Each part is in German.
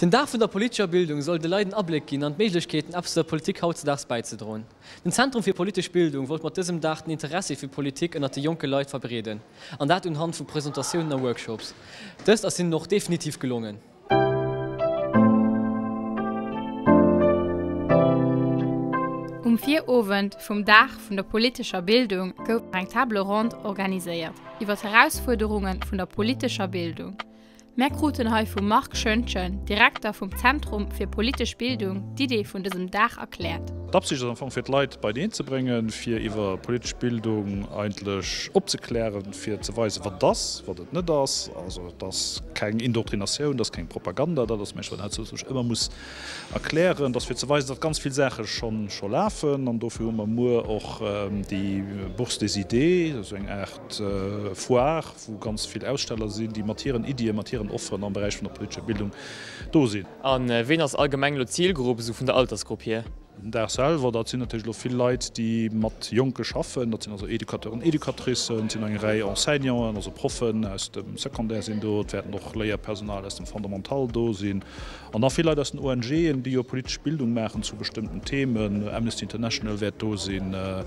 Den Dach von der politischer Bildung soll de Leiden ableg gehen an Mechkeiten ab der Politik hautdags beizudrohen. Den Zentrum für politische Bildung wollte man diesem Dach ein Interesse für Politik und die junge Leute verbreden, und Hand von Präsentationen der Workshops. Das ist sind noch definitiv gelungen. Um vier Ofent vum Dach vun der politischer Bildung gouf ein Table rond organisiert, iwwer Herausforderungen vun der politischer Bildung. Merkrutenhai vum Mark Schönchen, Direktor vom Zentrum für politische Bildung, die Idee von diesem Dach erklärt. Absichtfang fir Leiit bei den zu bringen, fir iwwer politische Bildung einlech opzeklären, fir zeweise wat das, wat net das, also das kein Indoktrinationun, das kein Propaganda, da das Mensch sich immer muss erklären, dass wir zuweisen dat ganz viel Sache schon schon läfen, an dofir man Mu auch ähm, die Burs des Idee, eng echt äh, foar, wo ganz viel Aussteller sind, die Materien Idee Materien offeren am Bereich von der politische Bildung do sind. An äh, wen als allgemeng Zielgruppe so vun der Altersgruppe hier? der selber dat sind natürlich noch viel Leid die mat jung geschaffen dat sind also Edikatoren Edikatrissen, sind eng Reihe Enseignern, also Profen aus dem sekundär sind dort werden noch Lehrpersonal aus dem Fundamental dosinn. an nach viel das ONG in die politische Bildung machen zu bestimmten Themen, Amnesty International werd dosinn äh,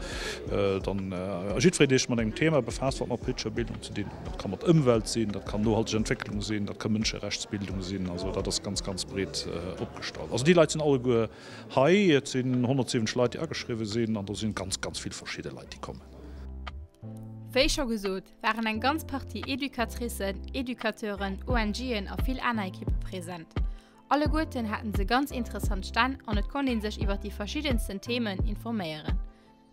dann äh, Südfriedrich man dem Thema befasst wat politischer Bildung zu dienen. Dat kann man Umwelt sehen dat kann nohalsche Entwicklung sehen dat kann münsche Rechtsbildung sehen also da das ganz ganz bret äh, opgestalt. Also die Leiit sind alle high jetzt sind 107 Leute angeschrieben sind und da sind ganz ganz viele verschiedene Leute die kommen. Fécher gesot waren eng ganz Party Edukatrissen, Edukateuren, ONGen a viel Anerkippe präsent. Alle Guten hatten se ganz interessant stand an et konnten sich iwwer die verschiedensten Themen informieren.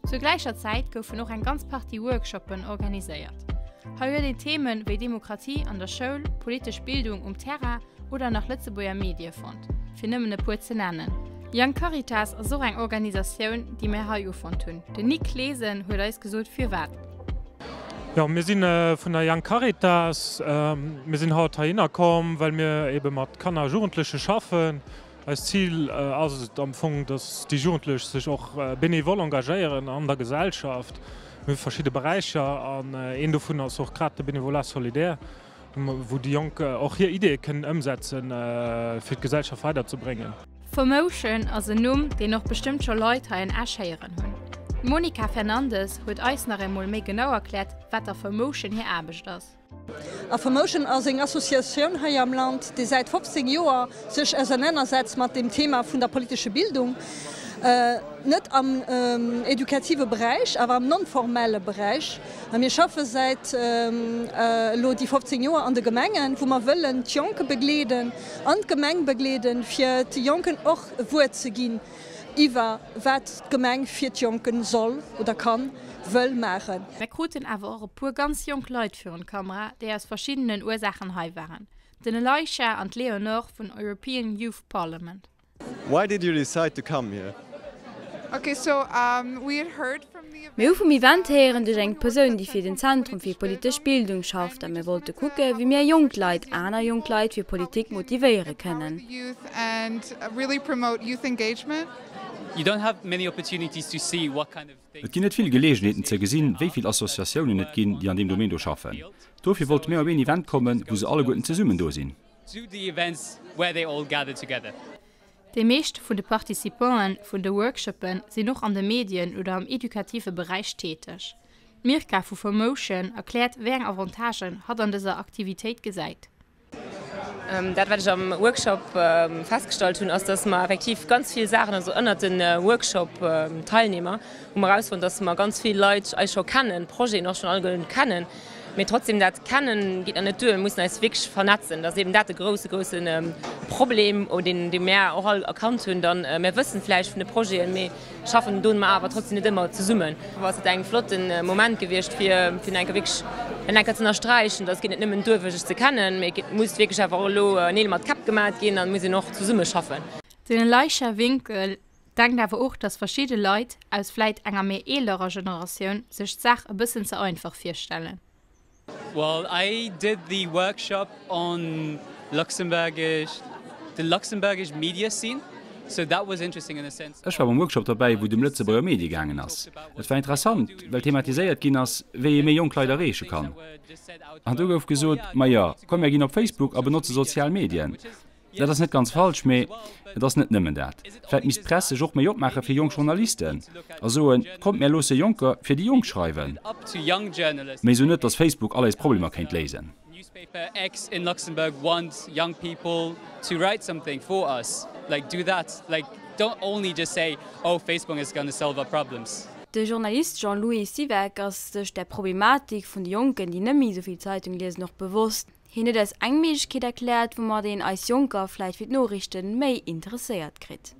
Zu gleicher Zeit goufe noch ein ganz Party Workshoppen organisiert. Haier die Themen wie Demokratie an der Schul, politisch Bildung um Terra oder nach Lützeburger Mediefond, fir nimmenne Pu ze nennen. Young Caritas so eng Organisaioun, die mé ha von hunn. De nie lesen huet er gesot fir wat. Ja, mir sinn äh, vun der Young Caritas ähm, mir sinn haut hinnner kom, weil mir ebe mat kannner jugendliche schaffen als Ziel äh, amfung, dass die Jugendlech sich auch äh, benevol engagéieren an der Gesellschaft mit verschiedene Bereiche an äh, en vun as auch grad der benevol solidär, wo die Joke auch hier Idee können umsetzen äh, fir Gesellschaft weiterzubringen. Promotion as een Numm, de noch bestimmt schon Leute en erscheieren hunn. Monika Fernandes huet eisner moll méi genau erklärt, wat der Promotion hier abeg das. A Promotion as eng Assoziioun ha am Land, déi seit 15 Joer sech as en ennnerseits mat dem Thema vun der politische Bildung äh, net am ähm, edukative Bereich, aber am nonformelle Bereich. Mir schaffe seit ähm, äh, lo die 15 Joer an de Gemengen, wo man willen Joke begleden, an Gemeng begleden, fir die Jonken och wo ze gin. Iwer wat Gemeng fir Jonken soll oder kann wëll machen. Rekruten awer eure pur ganz jong Leiit führen Kamera, déi aus verschiedenen Ursachen hei waren. Den Leicher an Leonor vun European Youth Parliament. Why did you decide to come here? Okay, so, um, from Me vum Eventheieren duch eng Perun, die fir den Zentrum fir polisch Bildung schafft, a mir wollte kucke, wie mir Jungkleit aner Jungkleit fir Politik motivéiere können. Et gin net viel Gelegenheeten ze gesinn, wieviel Assoziioen net ginn, die an dem Domain do schaffen. Dofir wollt mé wen Event kommen, wo se alle goten ze summen dosinn. De meescht vun de Partizipanten vun de Workshoppen sind noch an de Medien oder am edukative Bereich tätig. Mirka vu Formotion erklärt wer Avantagen hat an dieser Aktivität. Um, dat wat ich am Workshop ähm, festgestalt hun ass dass man effektiv ganz viel Sachen also ënner den äh, Workshop ähm, Teilnehmer um heraus von dass man ganz viel Leute schon kennen Projekt noch schon all kennen mir trotzdem dat kennen geht an der Tür muss als Wig vernetzen. Das eben dat große große ähm, Problem und den die mehr auch erkannt hun dann äh, mehr wissenfleisch von Projekt mehr schaffen du mal aber trotzdem nicht immer zu summen. Was ein flotten äh, Moment gewirrscht für, für ein Gewicht streichen das geht ni du zu kennen. Muss wirklich äh, Kap gemacht gehen dann muss sie noch zu summe schaffen. Den leicher Winkel dank dawer auch dass verschiedene Leute als vielleicht enger mehr elerer Generation sich Sach ein bisschen zu einfach vierstellen Well, I did the workshop on Luxemburgisch the Luxemburgisch media scene. So that was interesting in a sense. Ech war am Workshop dabei, wo dem letze beier Medi gangen ass. Et war interessant, well thematiséiert ginn ass, wéi je méi Jongkleiderreche kann. An du gouf gesot, Maier, kom er ginn op Facebook a benutze Sozialmedien. Dat das net ganz falsch méi das net nëmmen dat. Fäit mis Presse joch méi opmacher fir Jong Journalisten. Also en kommt mé lose Junker fir die Jung schreiwen. Mei so net dats Facebook alles Problem kenint lesen. Newspaper X in Luxembourg wants young people to write something for us. Like do that. Like don't only just say, "Oh, Facebook is going to solve our problems." De Journalist Jean-Louis Siwek ass sech der Problematik vun Jonken, die nëmi soviel Zeitung les noch bewusst. Hinne des engmilchkeet erklärt, wo man den als Junker vielleicht wie Norrichten méi interessiert krit.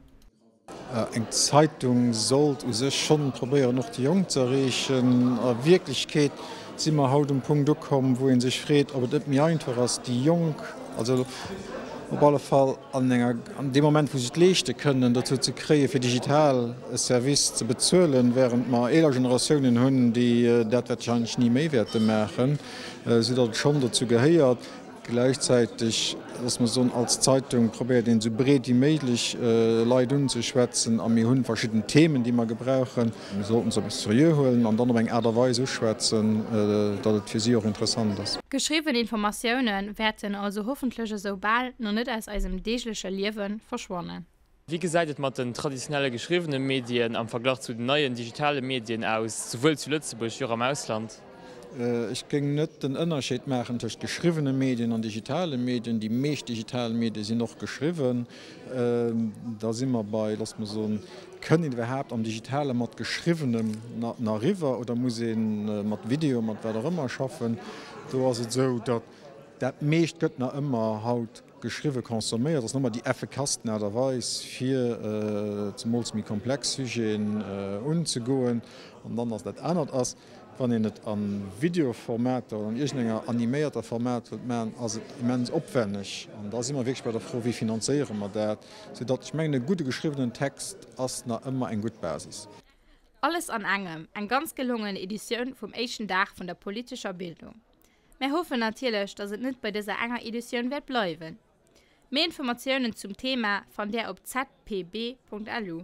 Äh, eng Zeitung sollt u sech schon probieren noch die Jung zu errechen äh, Wirklichkeit si immer haut dem Punkt kommen, wo en sich réet, aber dat mir einfach ass die Jung also op alle Fall an enger an dem moment wo het lechte können dazu ze kree fir digital Service ze bezzuelen, während ma eler Generationioen hunn, die äh, dat datwerschein nie méiwerte machen, äh, si dat schon dazu geheiert, gleichzeitig dass man so als Zeitung probiert den so bret wie möglich äh, Lei zu schwätzen an mir hun verschiedene Themen, die man gebrauchen wir sollten so bis holen an dann Äderweise schwätzen äh, dat für sie auch interessant ist. Geschriebene Informationen werden also hoffentlich so bald noch nicht als einem deliche Liwen verschwonnen. Wie gesagt man den traditionelle geschriebene Medien am Vergleich zu den neuen digitale Medien aus sowohl zu Lützeburg wie am Ausland? Äh, ich ging net den ënnerscheet machen durch geschriebene Medien an digitale Medien, die mech digitale Medien sind noch geschrieben. Äh, da sind immer bei dass man so können überhaupt am digitale mat geschriebenem na, na River oder muss äh, mat Video mat wer immer schaffen. Da war so dat dat mecht gëtt na immer haut geschriwe konsumiert, dats nommer die Effekasten aderweis fir äh, zum Molzmi Komplexhygien äh, unzugoen an dann ass dat ënnert ass, wann en net an Videoformat oder an Ichninger animéierter Format huet man ass immens opwennig. an da immer wég bei der froh wie finanzieren mat dat, se dat ich mengge gute geschriebenen Text ass na ëmmer eng gut Basis. Alles an engem, eng ganz gelungen Editionioun vum Echen Dach vun der politischer Bildung. Mer hoffe natierlech, dat et net bei dieser enger Editionioun wert bleiwen. Mehr Informationen zum Thema von der op zpb.lu.